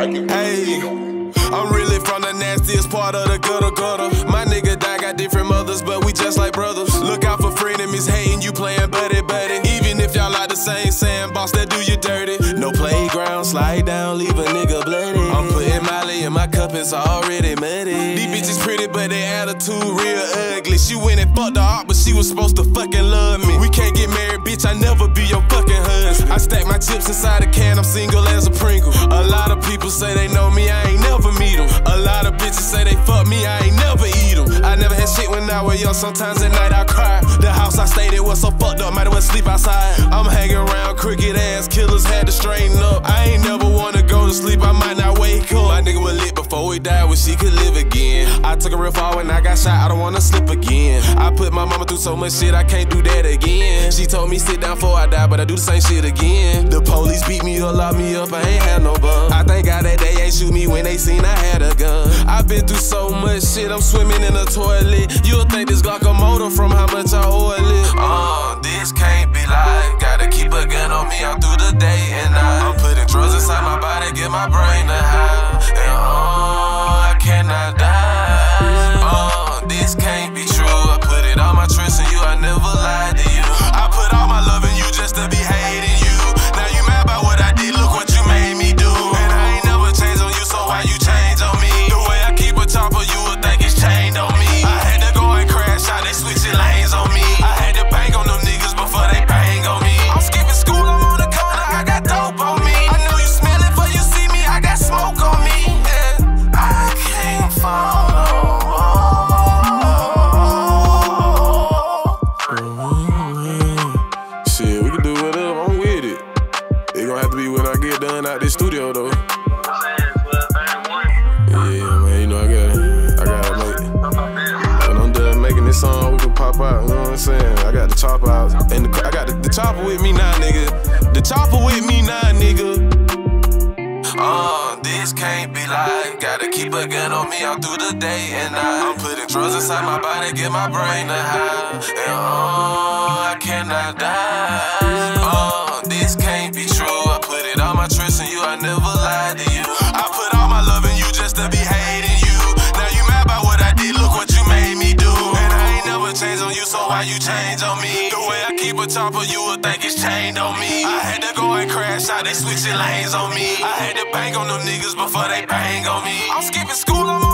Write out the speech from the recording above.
Hey, I'm really from the nastiest part of the gutter gutter. My nigga die got different mothers, but we just like brothers. Look out for frenemies hating you playing buddy buddy. Even if y'all like the same sandbox that do you dirty. No playground, slide down, leave a nigga bloody. I'm putting Molly in my cup, it's already muddy. These bitches pretty, but they attitude real She went and fucked the art, but she was supposed to fucking love me. We can't get married, bitch, I never be your fucking husband. I stack my chips inside a can, I'm single as a Pringle. A lot of people say they know me, I ain't never meet them. A lot of bitches say they fuck me, I ain't never eat them. I never had shit when I was young, sometimes at night I cry. The house I stayed in was so fucked up, might as well sleep outside. I'm hanging around crooked ass killers, had to straighten up. I ain't never wanna go to sleep, I might not wake up. My nigga was lit before he died, wish he could live again. I took a real fall when I got shot, I don't wanna slip again. I put my mama through so much shit, I can't do that again. She told me sit down before I die, but I do the same shit again. The police beat me up, lock me up, I ain't had no bum. I thank God that they ain't shoot me when they seen I had a gun. I've been through so much shit, I'm swimming in a toilet. You'll think this Glock a motor from how much I oil it. Uh, this can't be like, gotta keep a gun on me all through the day and night. I'm putting drugs inside my body, get my brain to high. And uh, I cannot die. Be when I get done out this studio though. Yeah, man, you know I gotta, I gotta make. When I'm done making this song, we can pop out. You know what I'm saying? I got the chopper out, and the, I got the, the chopper with me now, nigga. The chopper with me now, nigga. Uh, this can't be like Gotta keep a gun on me all through the day and night I'm putting drugs inside my body, get my brain to high And uh, I cannot die A chopper, you would think it's chained on me. I had to go and crash out, they switching lanes on me. I had to bang on them niggas before they bang on me. I'm skipping school, I'm